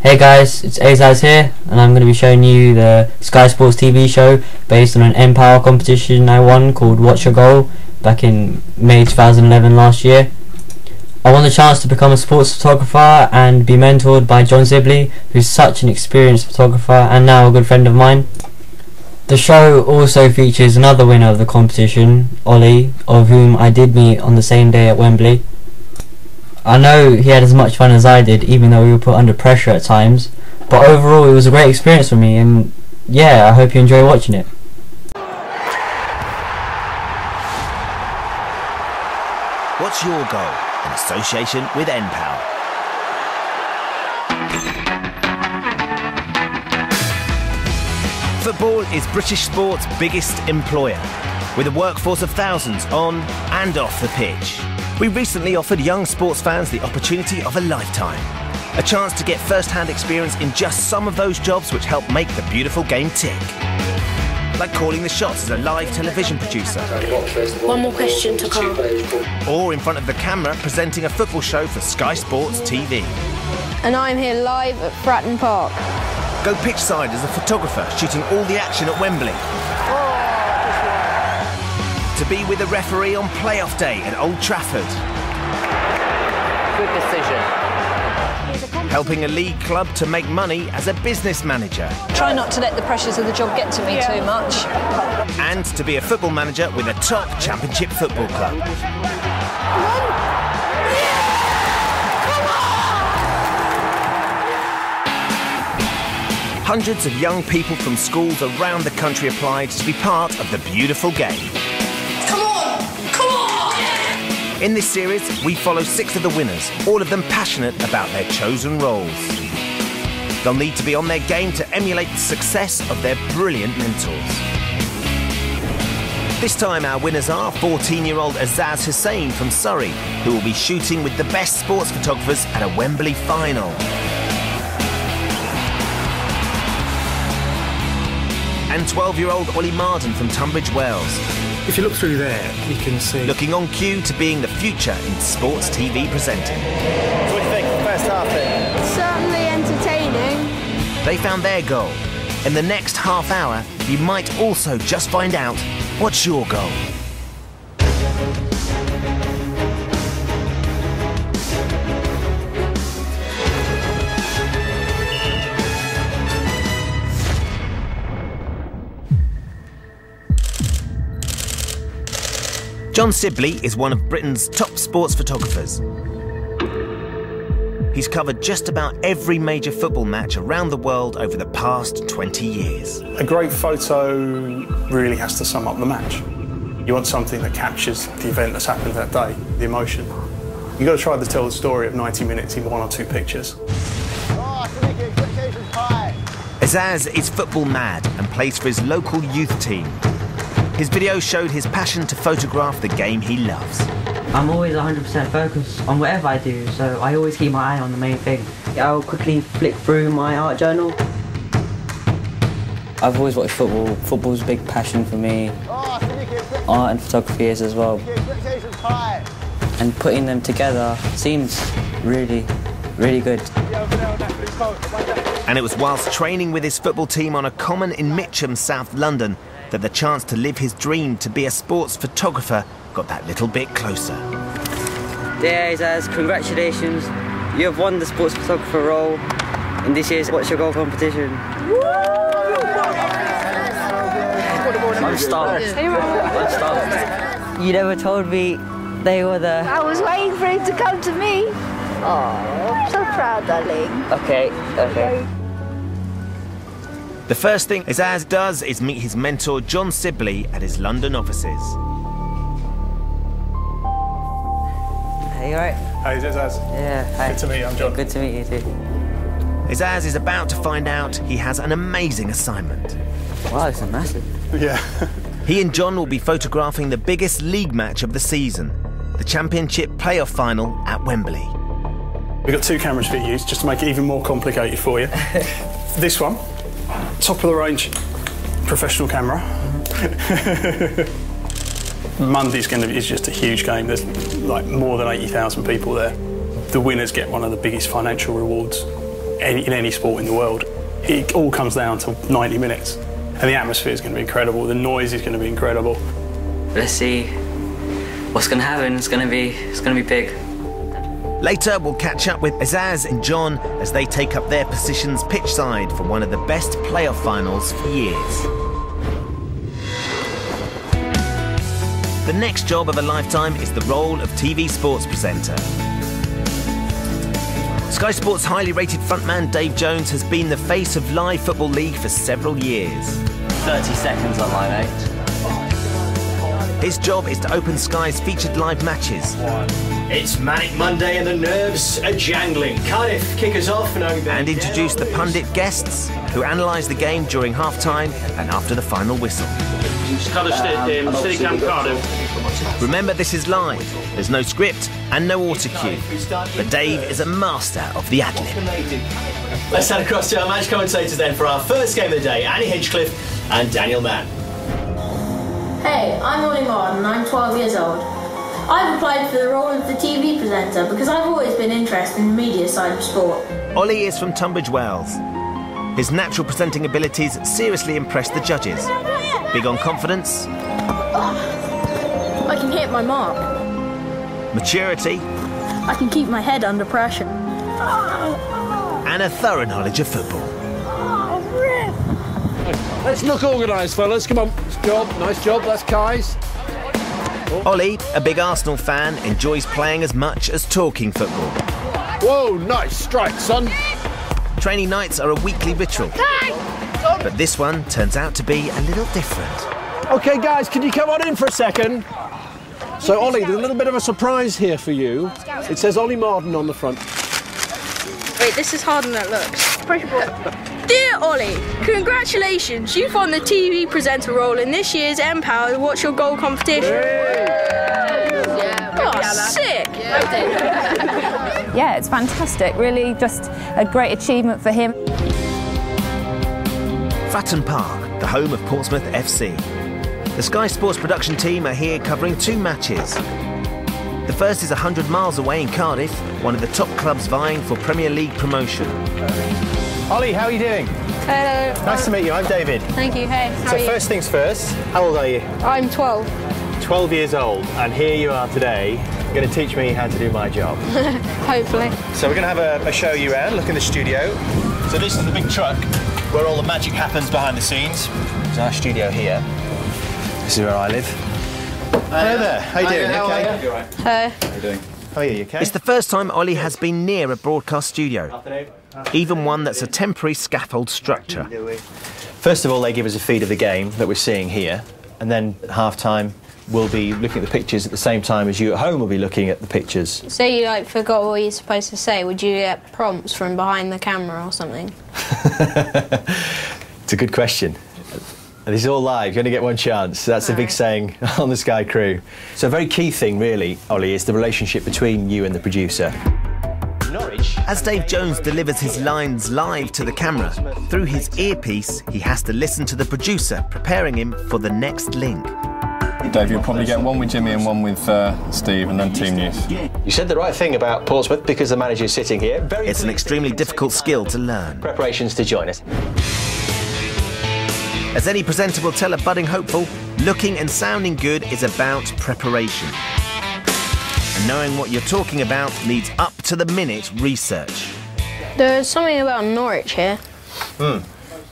Hey guys, it's Aizaz here, and I'm going to be showing you the Sky Sports TV show based on an npower competition I won called What's Your Goal back in May 2011 last year. I won the chance to become a sports photographer and be mentored by John Sibley, who's such an experienced photographer and now a good friend of mine. The show also features another winner of the competition, Ollie, of whom I did meet on the same day at Wembley. I know he had as much fun as I did, even though we were put under pressure at times. But overall, it was a great experience for me, and yeah, I hope you enjoy watching it. What's your goal in association with NPower? Football is British sport's biggest employer, with a workforce of thousands on and off the pitch. We recently offered young sports fans the opportunity of a lifetime. A chance to get first-hand experience in just some of those jobs which help make the beautiful game tick. Like calling the shots as a live television producer. One more question to Carl. Or in front of the camera presenting a football show for Sky Sports TV. And I'm here live at Fratton Park. Go pitchside as a photographer shooting all the action at Wembley. To be with a referee on playoff day at Old Trafford. Good decision. Helping a league club to make money as a business manager. Try not to let the pressures of the job get to me too much. And to be a football manager with a top championship football club. Hundreds of young people from schools around the country applied to be part of the beautiful game. In this series, we follow six of the winners, all of them passionate about their chosen roles. They'll need to be on their game to emulate the success of their brilliant mentors. This time, our winners are 14 year old Aizaz Hussain from Surrey, who will be shooting with the best sports photographers at a Wembley final. And 12 year old Ollie Marden from Tunbridge Wells, If you look through there, you can see. looking on cue to being the future in sports TV presenting. What do you think? First half then. Certainly entertaining. They found their goal. In the next half hour, you might also just find out what's your goal. John Sibley is one of Britain's top sports photographers. He's covered just about every major football match around the world over the past 20 years. A great photo really has to sum up the match. You want something that captures the event that's happened that day, the emotion. You've got to try to tell the story of 90 minutes in one or two pictures. Aizaz is football mad and plays for his local youth team. His video showed his passion to photograph the game he loves. I'm always 100% focused on whatever I do, so I always keep my eye on the main thing. I'll quickly flick through my art journal. I've always watched football. Football's a big passion for me. Art and photography is as well. And putting them together seems really, really good. And it was whilst training with his football team on a common in Mitcham, South London, that the chance to live his dream to be a sports photographer got that little bit closer. Dear Aizaz, congratulations. You have won the sports photographer role in this year's What's Your Goal competition. I'm starved. I'm starved. You never told me they were the... I was waiting for him to come to me. Oh, I'm so proud, darling. Okay, okay. The first thing Aizaz does is meet his mentor John Sibley at his London offices. Hey, you alright? Hey, Zaz. Yeah, hi. Good to meet you, I'm John. Good to meet you too. Aizaz is about to find out he has an amazing assignment. Wow, it's a massive. Yeah. He and John will be photographing the biggest league match of the season, the Championship playoff final at Wembley. We've got two cameras for you just to make it even more complicated for you. this one, top of the range, professional camera. Monday's going to be is just a huge game. There's like more than 80,000 people there. The winners get one of the biggest financial rewards any, in any sport in the world. It all comes down to 90 minutes. And the atmosphere is going to be incredible, the noise is going to be incredible. Let's see what's going to happen. It's going to be, it's going to be big. Later, we'll catch up with Aizaz and John as they take up their positions pitch side for one of the best playoff finals for years. The next job of a lifetime is the role of TV sports presenter. Sky Sports' highly rated frontman Dave Jones has been the face of Live Football League for several years. 30 seconds on line eight. His job is to open Sky's featured live matches. It's Manic Monday and the nerves are jangling. Cardiff kick us off and and introduce the pundit guests who analyse the game during half time and after the final whistle. Remember, this is live. There's no script and no auto cue. But Dave is a master of the ad lib. Let's head across to our match commentators then for our first game of the day Andy Hinchcliffe and Daniel Mann. Hey, I'm Ollie Marden and I'm 12 years old. I've applied for the role of the TV presenter because I've always been interested in the media side of sport. Ollie is from Tunbridge Wells. His natural presenting abilities seriously impressed the judges. Big on confidence, I can hit my mark. maturity, I can keep my head under pressure. and a thorough knowledge of football. Let's look organised, fellas. Come on. Nice job. Nice job. That's Kai's. Ollie, a big Arsenal fan, enjoys playing as much as talking football. Whoa, nice strike, son. Training nights are a weekly ritual. But this one turns out to be a little different. Okay, guys, can you come on in for a second? So, Ollie, there's a little bit of a surprise here for you. It says Ollie Marden on the front. Wait, this is harder than it looks. Pressure ball. Dear Ollie, congratulations! You've won the TV presenter role in this year's npower What's Your Goal competition. Yeah, Oh, sick! Yeah, it's fantastic. Really, just a great achievement for him. Fratton Park, the home of Portsmouth FC. The Sky Sports production team are here covering two matches. The first is 100 miles away in Cardiff, one of the top clubs vying for Premier League promotion. Ollie, how are you doing? Hello. Nice to meet you. I'm David. Thank you. Hey, how So are you? first things first, how old are you? I'm 12. 12 years old, and here you are today, going to teach me how to do my job. Hopefully. So we're going to have a, a show you around, look in the studio. So this is the big truck where all the magic happens behind the scenes. It's our studio here. This is where I live. Hello there. How you doing? You okay? Hey. How are you? Doing? Oh yeah, you okay? It's the first time Ollie has been near a broadcast studio, even one that's a temporary scaffold structure. First of all, they give us a feed of the game that we're seeing here, and then at half time, we'll be looking at the pictures at the same time as you at home will be looking at the pictures. Say you like forgot what you're supposed to say. Would you get prompts from behind the camera or something? It's a good question. And This is all live. You only get one chance. That's a big Alright. saying on the Sky Crew. So a very key thing, really, Ollie, is the relationship between you and the producer. Norwich. As Dave Jones delivers his lines live to the camera, through his earpiece, he has to listen to the producer preparing him for the next link. Dave, you'll probably get one with Jimmy and one with uh, Steve, and then team news. You said the right thing about Portsmouth because the manager is sitting here. Very It's an extremely difficult skill to learn. preparations to join us. As any presenter will tell a budding hopeful, looking and sounding good is about preparation. And knowing what you're talking about needs up to the minute research. There's something about Norwich here. Hmm.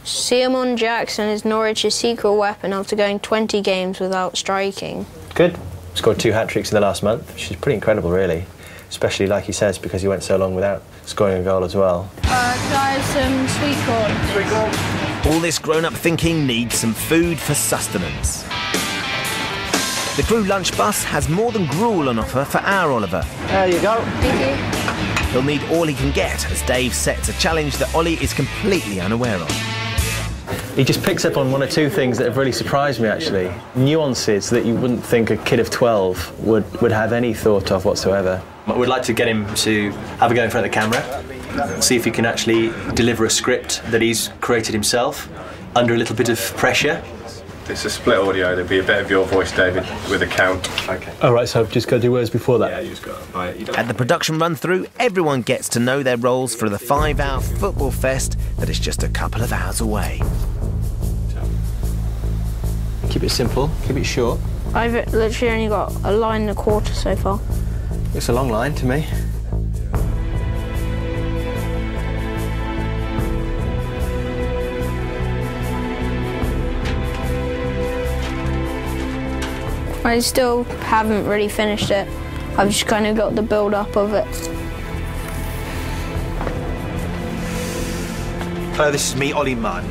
Simeon Jackson is Norwich's secret weapon after going 20 games without striking. Good. Scored two hat tricks in the last month, which is pretty incredible, really. Especially, like he says, because he went so long without scoring a goal as well. Uh, can I have some sweet corn? Sweet corn. All this grown up thinking needs some food for sustenance. The crew lunch bus has more than gruel on offer for our Oliver. There you go. Thank you. He'll need all he can get as Dave sets a challenge that Ollie is completely unaware of. He just picks up on one or two things that have really surprised me, actually. Nuances that you wouldn't think a kid of 12 would, would have any thought of whatsoever. We'd like to get him to have a go in front of the camera, see if he can actually deliver a script that he's created himself under a little bit of pressure. It's a split audio. There'll be a bit of your voice, David, with a count. Okay. All right, so I've just got to do words before that. Yeah, you just got. Right, you don't- At the production run through, everyone gets to know their roles for the five hour football fest that is just a couple of hours away. Keep it simple. Keep it short. I've literally only got a line and a quarter so far. It's a long line to me. I still haven't really finished it. I've just kind of got the build up of it. Hello, this is me, Ollie Marden.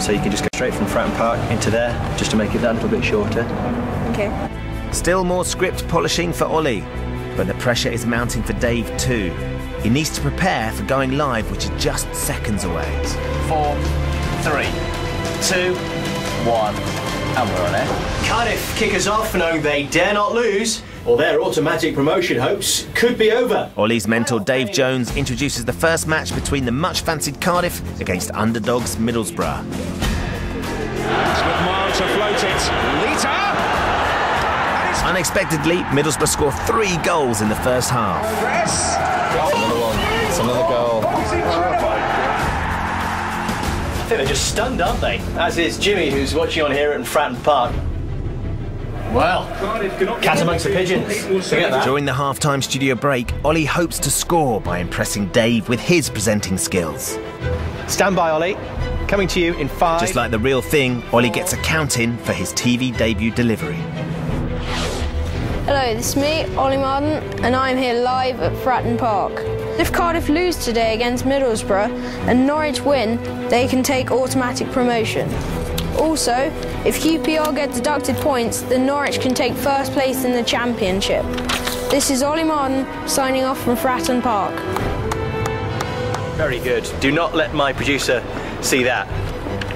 So you can just go straight from Fratton Park into there, just to make it that little bit shorter. Okay. Still more script polishing for Ollie, but the pressure is mounting for Dave too. He needs to prepare for going live, which is just seconds away. Four, three, two, one, and we're on air. Cardiff kick us off knowing they dare not lose, or their automatic promotion hopes could be over. Ollie's mentor Dave Jones introduces the first match between the much fancied Cardiff against underdogs Middlesbrough. McMahon to float it. Lita! Unexpectedly, Middlesbrough score three goals in the first half. Another one. It's another goal. I think they're just stunned, aren't they? As is Jimmy, who's watching on here at Fratton Park. Well, cat amongst the pigeons. Forget that. During the half-time studio break, Ollie hopes to score by impressing Dave with his presenting skills. Stand by, Ollie. Coming to you in five. Just like the real thing, Ollie gets a count in for his TV debut delivery. Hello, this is me, Ollie Marden, and I'm here live at Fratton Park. If Cardiff lose today against Middlesbrough and Norwich win, they can take automatic promotion. Also, if QPR get deducted points, then Norwich can take first place in the championship. This is Ollie Marden signing off from Fratton Park. Very good. Do not let my producer see that,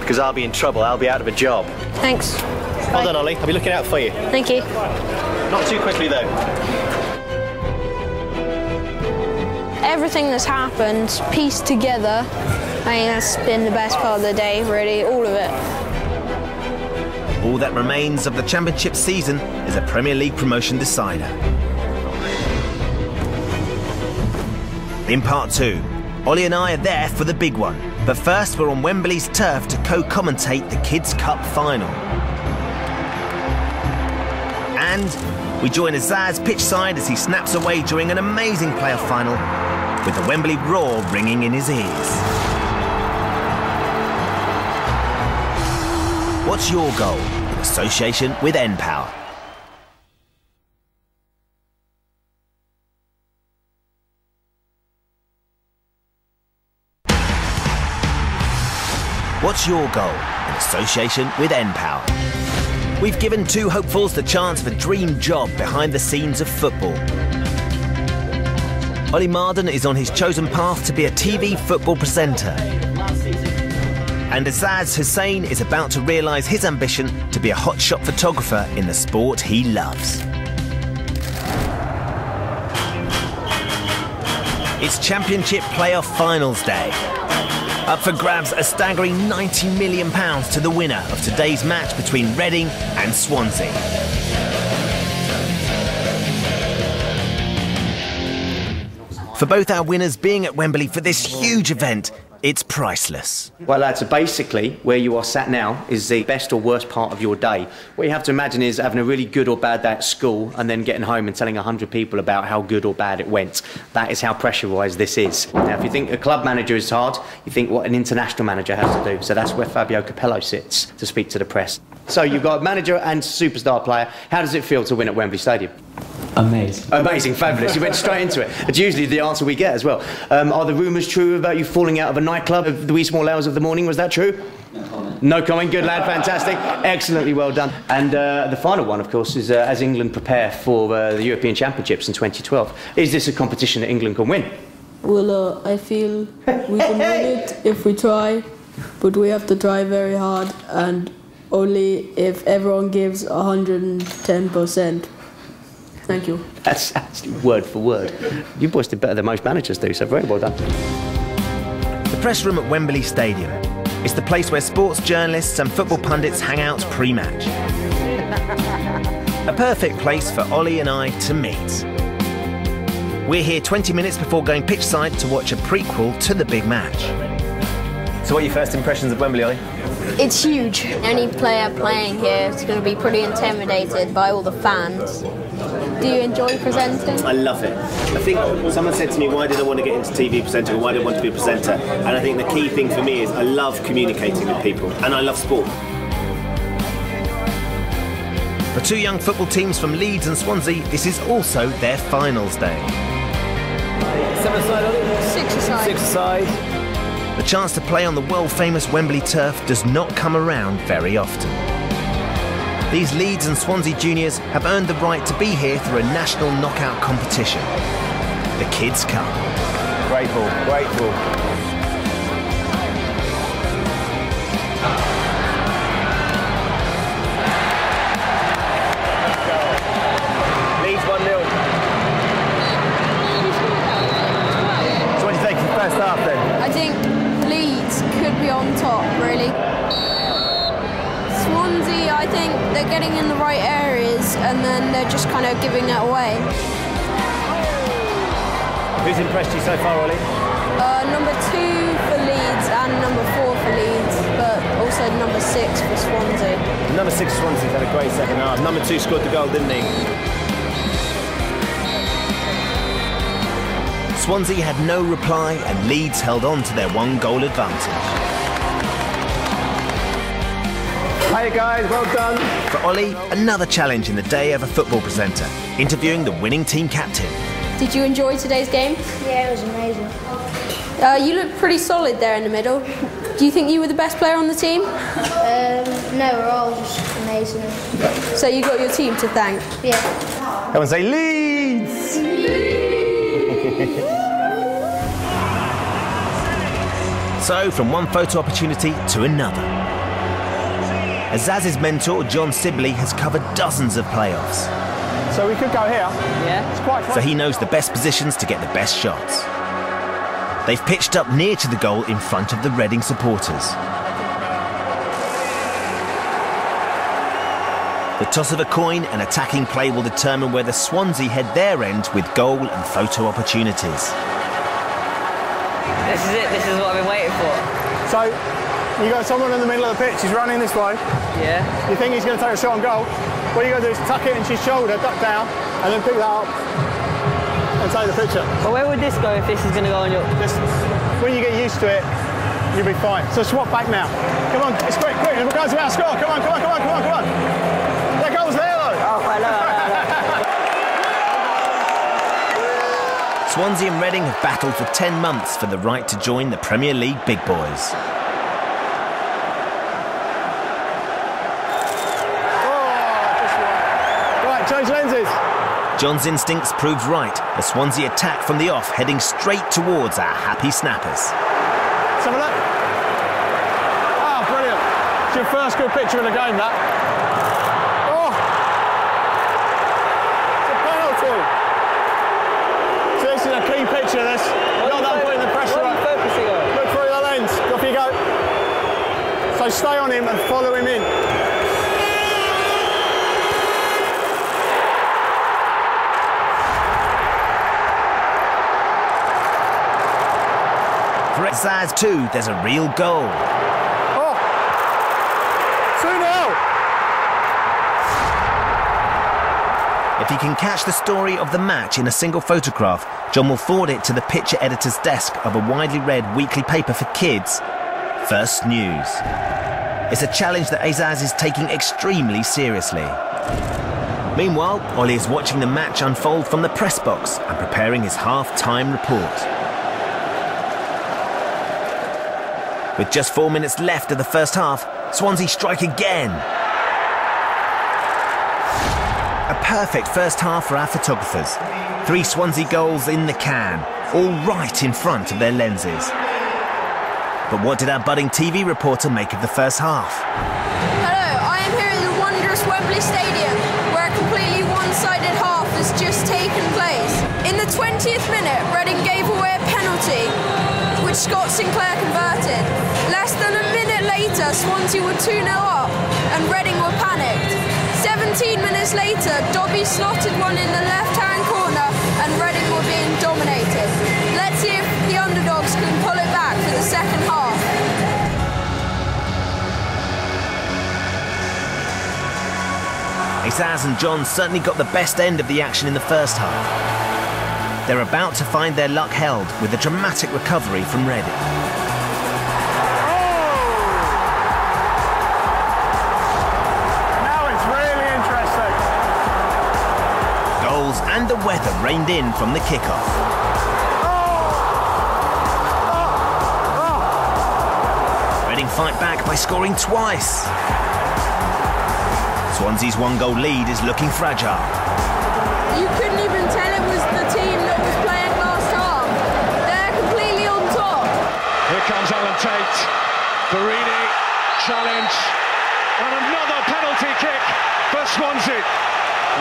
because I'll be in trouble. I'll be out of a job. Thanks. Well done, Ollie. I'll be looking out for you. Thank you. Not too quickly, though. Everything that's happened, pieced together, I mean, that's been the best part of the day, really, all of it. All that remains of the championship season is a Premier League promotion decider. In part two, Ollie and I are there for the big one. But first, we're on Wembley's turf to co-commentate the Kids' Cup final. And we join Aizaz pitchside as he snaps away during an amazing playoff final with the Wembley roar ringing in his ears. What's your goal in association with N-Power? What's your goal in association with N-Power? We've given two hopefuls the chance of a dream job behind the scenes of football. Ollie Marden is on his chosen path to be a TV football presenter. And Aizaz Hussain is about to realise his ambition to be a hotshot photographer in the sport he loves. It's Championship Playoff Finals Day. Up for grabs a staggering £90 million to the winner of today's match between Reading and Swansea. For both our winners being at Wembley for this huge event, it's priceless. Well, lads, so basically, where you are sat now is the best or worst part of your day. What you have to imagine is having a really good or bad day at school and then getting home and telling 100 people about how good or bad it went. That is how pressurised this is. Now, if you think a club manager is hard, you think what an international manager has to do. So that's where Fabio Capello sits to speak to the press. So you've got a manager and superstar player. How does it feel to win at Wembley Stadium? Amazing. Amazing, fabulous. You went straight into it. It's usually the answer we get as well. Um, are the rumours true about you falling out of a nightclub of the wee small hours of the morning? Was that true? No comment. No comment. Good lad. Fantastic. Excellently well done. And uh, the final one, of course, is uh, as England prepare for uh, the European Championships in 2012. Is this a competition that England can win? Well, uh, I feel we can win it if we try, but we have to try very hard and only if everyone gives 110%. Thank you. That's actually word for word. You boys did better than most managers do, so very well done. The press room at Wembley Stadium. It's the place where sports journalists and football pundits hang out pre match. A perfect place for Ollie and I to meet. We're here 20 minutes before going pitchside to watch a prequel to the big match. So, what are your first impressions of Wembley, Ollie? It's huge. Any player playing here is going to be pretty intimidated by all the fans. Do you enjoy presenting? I love it. I think someone said to me, why did I want to get into TV presenting why did I want to be a presenter? And I think the key thing for me is I love communicating with people and I love sport. For two young football teams from Leeds and Swansea, this is also their finals day. Seven aside, Ollie? Six aside. Six aside. The chance to play on the world famous Wembley turf does not come around very often. These Leeds and Swansea juniors have earned the right to be here through a national knockout competition, the Kids Cup. Great ball, great ball. Leeds 1 0. So, what do you think of the first half then? I think Leeds could be on top, really. Swansea, I think they're getting in the right areas and then they're just kind of giving it away. Who's impressed you so far, Ollie? Uh, number two for Leeds and number four for Leeds, but also number six for Swansea. Number six Swansea had a great second half. Number two scored the goal, didn't he? Swansea had no reply and Leeds held on to their one goal advantage. Hey guys, well done. For Ollie, another challenge in the day of a football presenter, interviewing the winning team captain. Did you enjoy today's game? Yeah, it was amazing. Uh, you look pretty solid there in the middle. Do you think you were the best player on the team? Um, no, we're all just amazing. So you got your team to thank? Yeah. Everyone say Leeds! So, from one photo opportunity to another. Aizaz's mentor, John Sibley, has covered dozens of playoffs. So we could go here. Yeah. It's quite so he knows the best positions to get the best shots. They've pitched up near to the goal in front of the Reading supporters. The toss of a coin and attacking play will determine whether Swansea head their end with goal and photo opportunities. This is it. This is what I've been waiting for. So you got someone in the middle of the pitch. He's running this way. Yeah. You think he's going to take a shot on goal? What you going to do is tuck it into his shoulder, duck down, and then pick that up and take the picture. But where would this go if this is going to go on your? Just when you get used to it, you'll be fine. So swap back now. Come on, it's quick, quick. We're going to our score. Come on, come on, come on, come on, come on. That goal's there though. Oh, hello. Swansea and Reading have battled for 10 months for the right to join the Premier League big boys. Right, change lenses. John's instincts proved right as Swansea attack from the off, heading straight towards our happy snappers. Let's have a look. Ah, brilliant. It's your first good picture of the game, that. Oh! It's a penalty. So this is a key picture, this. Not done putting the pressure on. Look through the lens. Off you go. So stay on him and follow him in. For Zaz too, there's a real goal. Oh! 2 0. If he can catch the story of the match in a single photograph, John will forward it to the picture editor's desk of a widely read weekly paper for kids, First News. It's a challenge that Aizaz is taking extremely seriously. Meanwhile, Ollie is watching the match unfold from the press box and preparing his half-time report. With just four minutes left of the first half, Swansea strike again. A perfect first half for our photographers. Three Swansea goals in the can, all right in front of their lenses. But what did our budding TV reporter make of the first half? Hello, I am here at the wondrous Wembley Stadium, where a completely one-sided half has just taken place. In the 20th minute, Reading gave away a penalty, which Scott Sinclair converted. Less than a minute later, Swansea were 2 0 up and Reading were panicked. 17 minutes later, Dobbie slotted one in the left hand corner and Reading were being dominated. Let's see if the underdogs can pull it back for the second half. Aizaz and John certainly got the best end of the action in the first half. They're about to find their luck held with a dramatic recovery from Reading. Now it's really interesting. Goals and the weather rained in from the kickoff. Reading fight back by scoring twice. Swansea's one goal lead is looking fragile. You couldn't even tell it was the Here Tate. Borini, challenge, and another penalty kick for Swansea.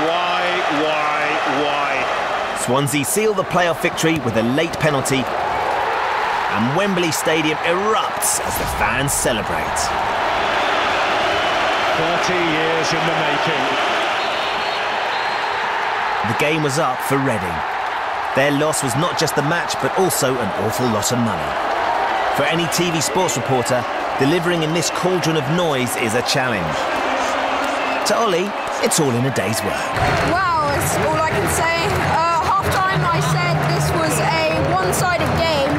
Why, why, why? Swansea seal the playoff victory with a late penalty, and Wembley Stadium erupts as the fans celebrate. 30 years in the making. The game was up for Reading. Their loss was not just the match, but also an awful lot of money. For any TV sports reporter, delivering in this cauldron of noise is a challenge. To Ollie, it's all in a day's work. Wow, that's all I can say. Uh, half time I said this was a one sided game,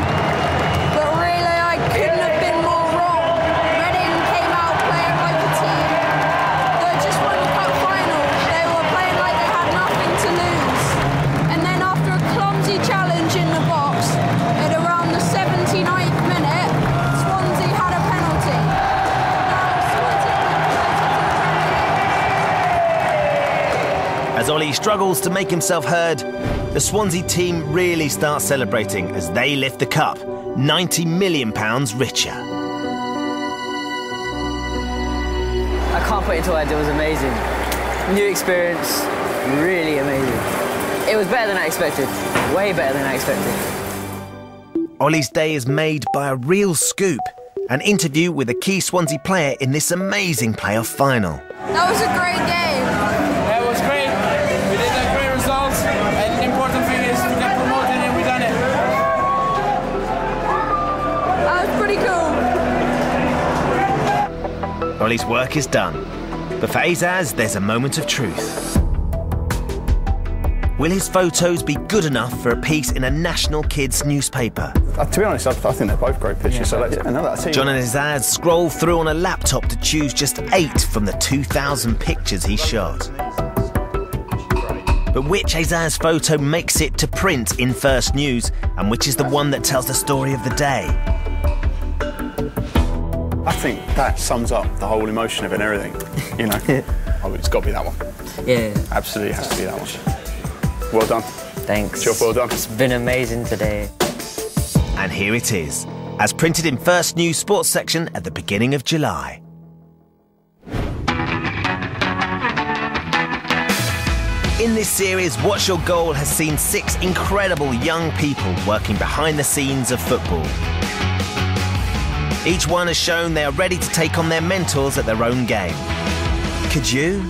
struggles to make himself heard, the Swansea team really starts celebrating as they lift the cup, £90 million richer. I can't put it into words, it was amazing. New experience, really amazing. It was better than I expected, way better than I expected. Ollie's day is made by a real scoop an interview with a key Swansea player in this amazing playoff final. That was a great game. Was pretty cool. Work is done. But for Aizaz, there's a moment of truth. Will his photos be good enough for a piece in a national kids newspaper? Uh, to be honest, I, I think they're both great pictures. so let's, yeah, no, that's it. John and Aizaz scroll through on a laptop to choose just eight from the 2,000 pictures he shot. But which Aizaz photo makes it to print in First News, and which is the one that tells the story of the day? I think that sums up the whole emotion of it and everything. You know, oh, it's got to be that one. Yeah. Absolutely has to be that one. Well done. Thanks. Job well done. It's been amazing today. And here it is, as printed in First News Sports section at the beginning of July. In this series, What's Your Goal has seen six incredible young people working behind the scenes of football. Each one has shown they are ready to take on their mentors at their own game. Could you?